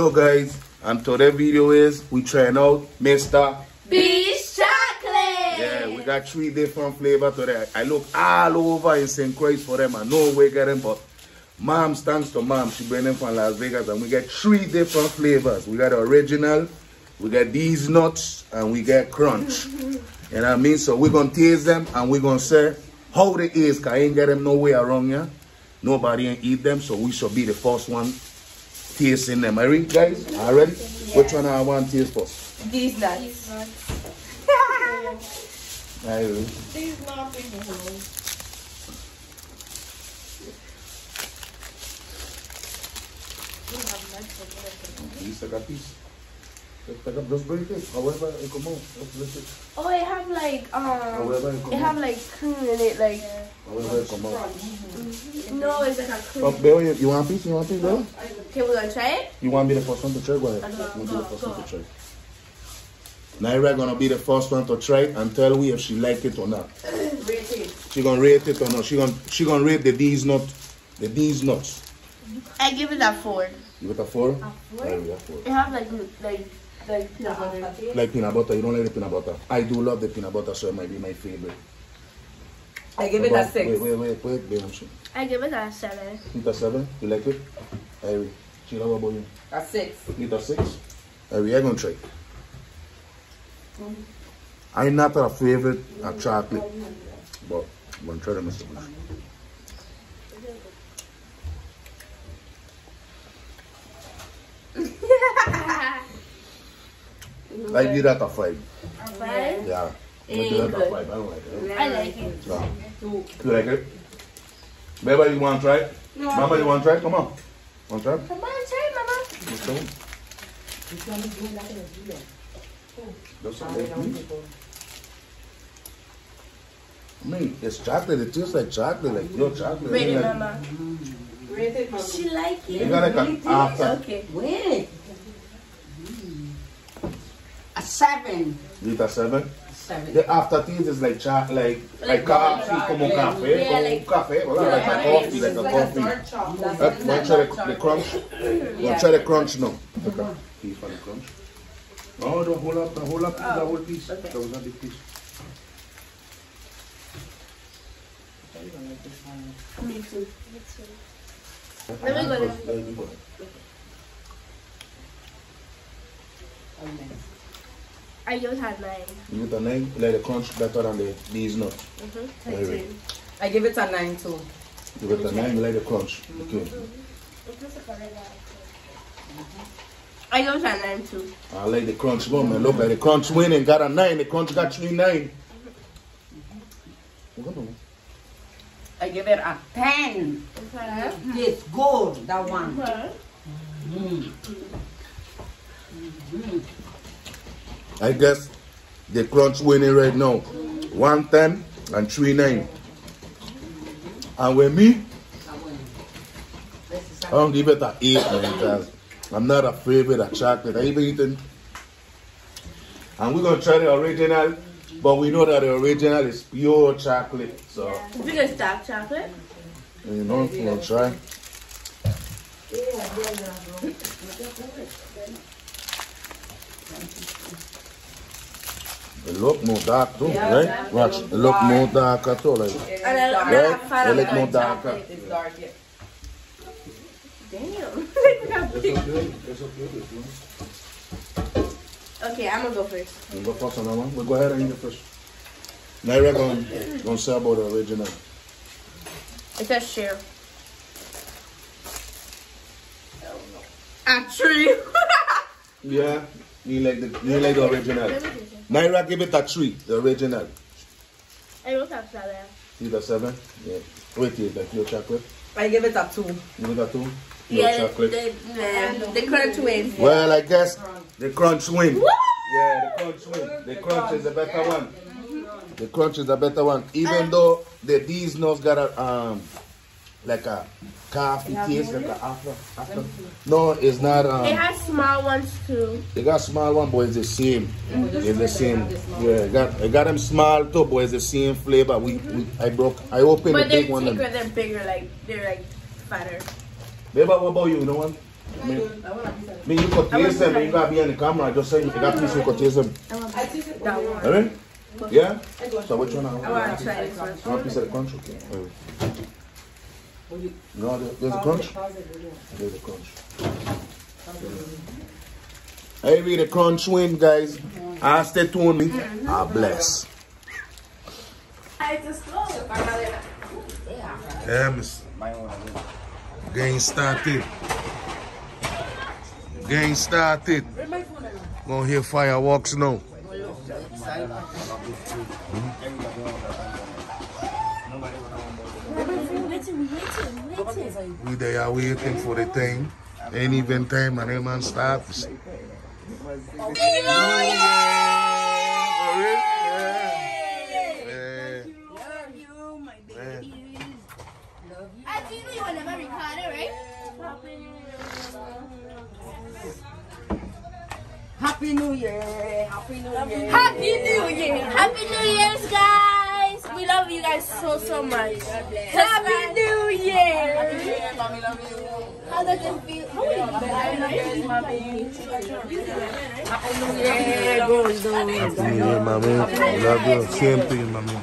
Hello guys, and today video is we trying out Mr. Beast chocolate. Yeah, we got three different flavors today. I look all over in St. Croix for them. I know we get them, but mom thanks to mom. She bring them from Las Vegas and we get three different flavors. We got original, we got these nuts, and we get crunch. you know what I mean? So we're gonna taste them and we're gonna say how they is, cause I ain't get them nowhere around here. Nobody ain't eat them, so we should be the first one tasting them. Are you guys? Are you ready? Which one I want to taste first? These nuts. Are you ready? These not big ones. Please take a piece. Just take a, just break it. However it come out. Just break it. Oh, it have like um, However it it have like cream in it, like However it come out. No, it's like a cream. Oh, Bill, you, you want a piece? You want a piece, Bill? Okay, we're gonna try it. You want to be the first one to try? Go ahead. You be the first one to try. Naira gonna be the first one to try and tell we if she like it or not. Rate it. She gonna rate it or not. She gonna she gonna rate the D's not the D's nuts. I give it a four. Give it a four. four? Naira, a four. It have like like like peanut butter. Like peanut butter. You don't like the peanut butter. I do love the peanut butter, so it might be my favorite. I give it a Wait, six. Wait, wait, wait, wait. I give it a seven. Liter seven. You like it? Harry. Sheila, what about you? A six. Liter six. Harry, I'm gonna try. I'm not a favorite of chocolate, but I'm gonna try the Mr. Beast. I give that a five. Five. Yeah. I give that a five. I don't like it. I like it. Yeah. You like it? Baby, you want to try it? Mama, you want to try it? Come on. Want to try it? Come on, try it, mama. Let's go. That's some big meat. I mean, it's chocolate. It tastes like chocolate, like your chocolate. Rate it, Like- mama. Rate it, mama. She like You it. got like a after. Okay. Wait. A seven. Liter seven. The aftertaste is like chocolate, like like coffee, como café, Yeah, como like- café, well, like a coffee, like a coffee. Uh, Want to try the, the crunch? Want to try the crunch now? Okay. Piece for the crunch. Oh, the whole up, the whole up, the whole piece. That was not the piece. Me too. Let me go. Let me go. I just had nine. You with a nine, like the crunch better than the these nuts. Mm-hmm. Very. I give it a nine too. You with a nine, you like the crunch. Okay. I just had nine too. I like the crunch one, man. Look like the crunch winning, got a nine, the crunch got three nine. I give it a ten. Okay. It's good, that one. Mm-hmm. Mm-hmm. Mm-hmm. I guess the crunch winning right now. One ten and three nine. And with me, I don't give it a eight, man. Because I'm not a favorite of chocolate. I even eating. And we're gonna try the original, but we know that the original is pure chocolate. So Because dark chocolate. you know, we're gonna try. It look more dark too, right? Watch, it look more darker too, like. And then dark. and then I Right? found They out look more like darker. It's dark, yeah. Damn. It's okay, it's okay. it's okay. okay, I'm gonna go first. You go first on that one. We'll go ahead and eat it first. Naira gonna, gonna say about the original. It says share. Actually. Yeah, you like the you like the original. Naira give it a three, the original. I don't have seven. Eat a seven. Yeah. Wait till like your chocolate. I give it a two. You got a two. Your Yeah, the, chocolate. the, um, the, the crunch wins. Well, I guess the crunch win. Yeah, the crunch win. The crunch is the better one. Mm-hmm. The crunch is the better one. Even um, though the these nuts got a um like a coffee taste, like a after after. No, it's not. Um, It has small ones too. It got small one, but it's the same. It's the same. Yeah, it got it got them small too, but it's the same flavor. We, we I broke. I opened But the they're big one. thicker, And, they're bigger, like they're like fatter. Baby, what about you? You know what? No one? Me, me you could taste them. You gotta be on the camera. Just saying, if you got piece, you could taste them. That one. Alright? Yeah? So which one? I want to try this one. You want a piece of the crunch? Okay. No, there- there's a crunch. There's a crunch. Hey, read the crunch win, guys. I stay tuned. Me. I bless. Yeah, miss. Game started. Game started. Gonna hear fireworks now. We they are waiting for the thing. Ain't even time and them man starts. Yeah. Love you, my baby. I think you want to record it, right? Happy New Year. Happy New Year. Happy New Year! Happy New Year's, guys! We love you guys so, so much. Happy New Year! Mommy love you. How does it feel? How are you? Happy New Year. Goldo. Happy New Year, mommy. Love you. Same you, mommy.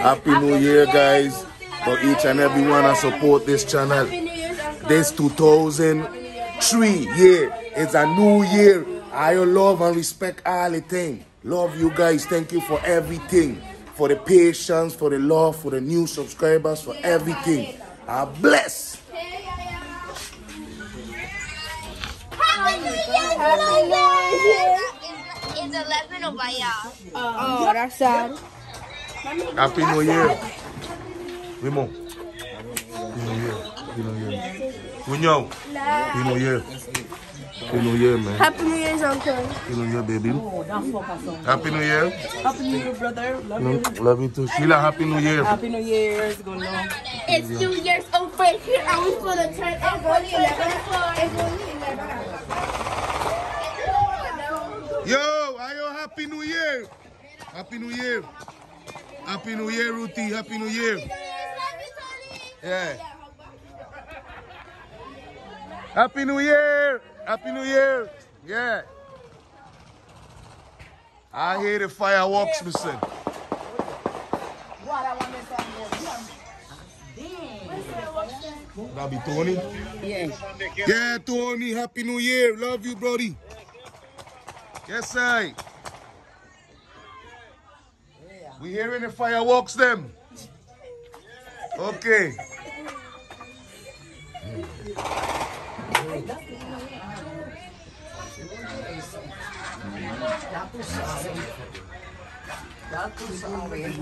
Happy New Year, guys. For each and every one that support this channel. Happy New Year's. This 2003 year. It's a new year. I love and respect all the thing. Love you guys. Thank you for everything. For the patience, for the love, for the new subscribers, for everything. I bless. Happy New Year! It's 11 over here. Oh, that's sad. Happy New Year. Remo. Happy New Year. Happy New Year. Happy New Year. Happy New Year, man. Happy New Year's, Uncle. Happy New Year, baby. Oh, don't focus on. Happy New Year. Happy New Year, brother. Love you. Mm, Love you too. Sheila, Happy New Year. Happy New Year's. Go long. It's New Year's over here. Are we going to turn it's only 11 o'clock? It's only 11 Yo, are you Happy New Year? Happy New Year. Happy New Year, Ruthie. Happy New Year. Yeah. Happy New Year. Happy New Year. Yeah. I hear the fireworks, listen. That be Tony? Yeah. Yeah, Tony. Happy New Year. Love you, Brody. Yes, I. We hearing the fireworks, them. Okay.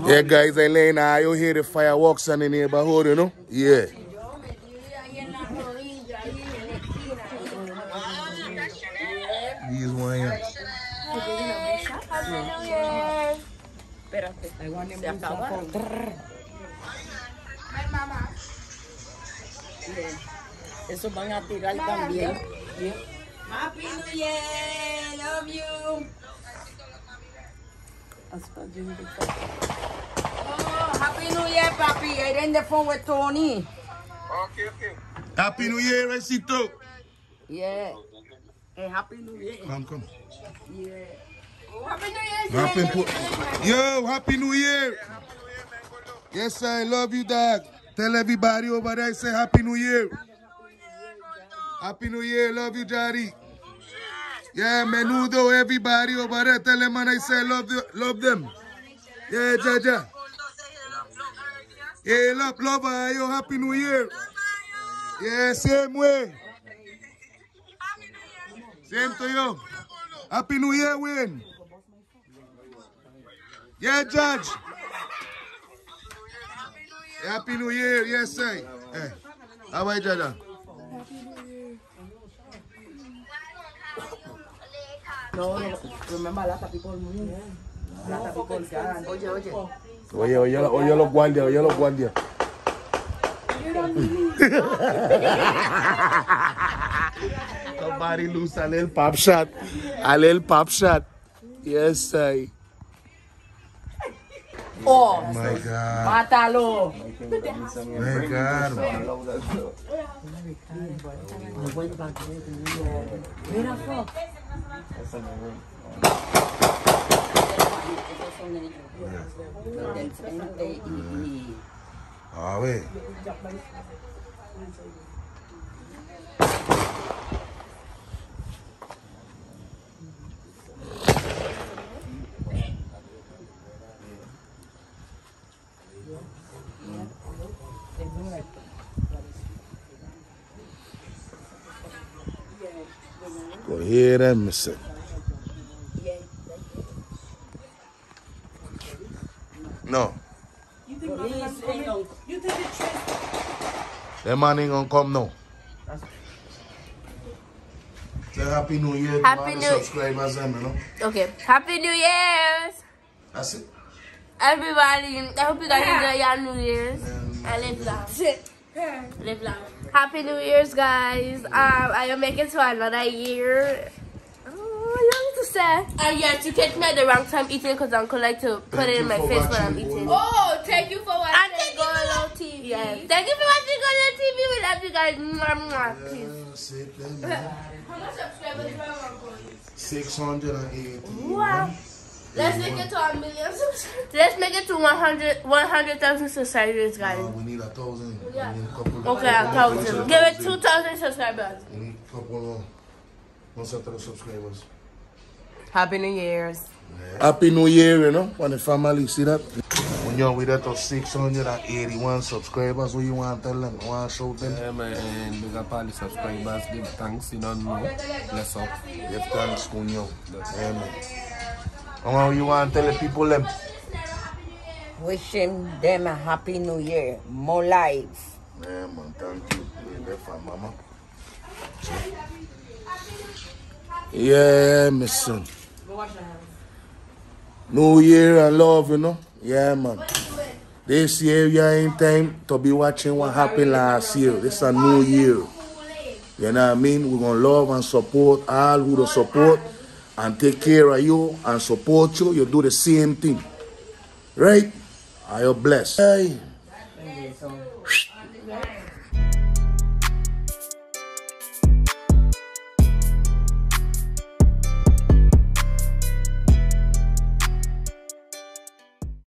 Yeah, guys, now. You hear the fireworks in the neighborhood, you know? Yeah. These one here. Eso van a tirar también. Happy New Year. Love you. Oh, Happy New Year, papi. I in the phone with Tony. Okay, okay. Happy New Year, Recito. Yeah. Hey, Happy New Year. Come, come. Yeah. Oh, Happy New Year's. Happy po- Yo, Happy New Year. Yes, I love you, dog. Tell everybody over there, say Happy New Year. Happy New Year, love you, Daddy. Yeah, menudo, everybody over there. Tell them and I say love, you, love them. Yeah, Jaja. Yeah, love, love, her. yo, Happy New Year. Yeah, same way. Same to you. Happy New Year, Wayne. Yeah, Judge. Happy New Year, yes, sir. Hey, how are you, Judge? No, no. Remember, a lot of people move. A lot of people gone. Oye, oye. Oye, oye, oye los guardias, oye los guardias. Somebody lose a little pop shot. A little pop shot. Yes, sir. Oh, My God. Matalo. My God. Mira, Fox. A ver. Go hear them, mister. No. You think That man ain't gonna come now. Say Happy New Year to Happy all the New- subscribers, them, you know. Okay. Happy New Year's, That's it. everybody. I hope you guys enjoy your New Year's. And live long. Live long. Happy New Year's, guys. Um, I am making it to another year. Oh, I don't know to say. And yes, you catch me at the wrong time eating because Uncle like to put Thank it in my face when I'm eating. Oh, thank you for watching. And thank you for watching TV. Yes. Thank you for watching Goldo TV. We love you guys. Mwah, mwah. Peace. Yeah, sit them, man. How much subscribers do I want? 680. Wow. Let's make it to a million subscribers. Let's make it to 100 100,000 subscribers, guys. Uh, we need a thousand. We need a couple. Okay, a thousand. Give it 2,000 subscribers. We need a couple more. One set of subscribers. Happy New Year's. Happy New Year, you know, for the family. See that? When you're with that of 681 subscribers, what you want to tell them? Want to show them? Yeah, man, and big up all the subscribers. Give thanks, you don't know. Bless up. Give thanks, Kunyo. Yeah, man. And what you want to tell the people them? Wishing them a happy new year. More life. Yeah, man, thank you. Yeah, that's for mama. Yeah, my son. New Year and love, you know? Yeah, man. This year, you ain't time to be watching what happened last year. This is a new year. You know what I mean? We're going to love and support all who to support and take care of you and support you. You do the same thing. Right? Are you blessed? Hey.